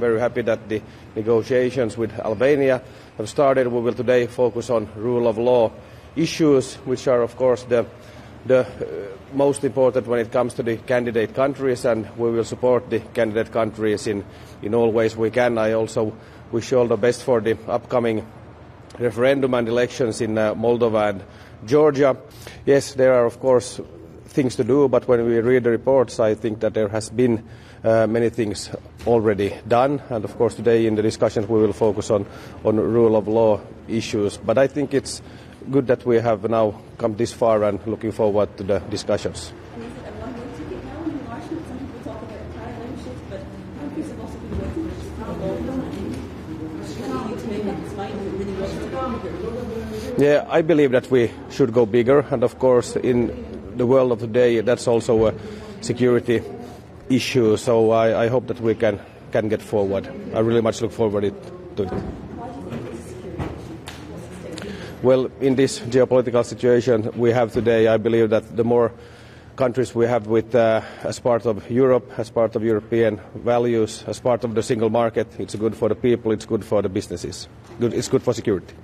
very happy that the negotiations with Albania have started. We will today focus on rule of law issues, which are, of course, the the uh, most important when it comes to the candidate countries, and we will support the candidate countries in, in all ways we can. I also wish all the best for the upcoming referendum and elections in uh, Moldova and Georgia. Yes, there are, of course, things to do, but when we read the reports, I think that there has been uh, many things already done. And of course, today in the discussions, we will focus on, on rule of law issues. But I think it's good that we have now come this far and looking forward to the discussions. Yeah, I believe that we should go bigger, and of course, in the world of today, that's also a security issue. So I, I hope that we can can get forward. I really much look forward to it. Well, in this geopolitical situation we have today, I believe that the more countries we have with, uh, as part of Europe, as part of European values, as part of the single market, it's good for the people, it's good for the businesses, good, it's good for security.